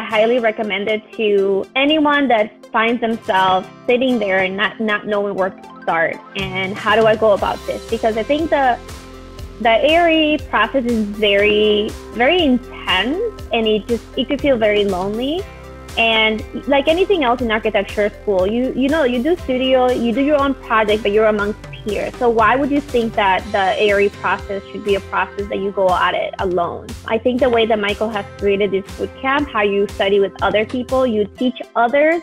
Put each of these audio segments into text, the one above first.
highly recommend it to anyone that finds themselves sitting there and not, not knowing where to start and how do I go about this? Because I think the the ARE process is very, very intense and it just it could feel very lonely. And like anything else in architecture school, you you know you do studio, you do your own project, but you're amongst peers. So why would you think that the ARE process should be a process that you go at it alone? I think the way that Michael has created this boot camp, how you study with other people, you teach others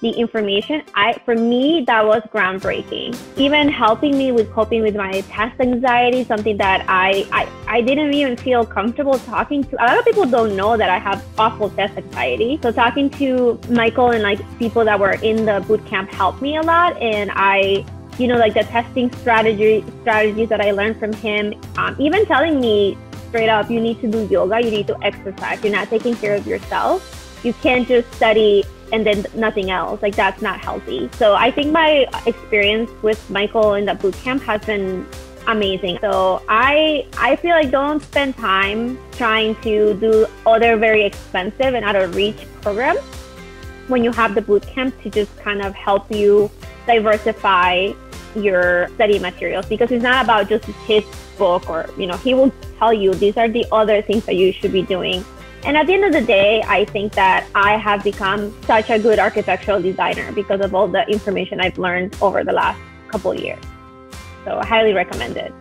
the information i for me that was groundbreaking even helping me with coping with my test anxiety something that I, I i didn't even feel comfortable talking to a lot of people don't know that i have awful test anxiety so talking to michael and like people that were in the boot camp helped me a lot and i you know like the testing strategy strategies that i learned from him um, even telling me straight up you need to do yoga you need to exercise you're not taking care of yourself you can't just study and then nothing else. Like that's not healthy. So I think my experience with Michael in the boot camp has been amazing. So I I feel like don't spend time trying to do other very expensive and out of reach programs when you have the boot camp to just kind of help you diversify your study materials because it's not about just his book or you know he will tell you these are the other things that you should be doing and at the end of the day, I think that I have become such a good architectural designer because of all the information I've learned over the last couple years. So I highly recommend it.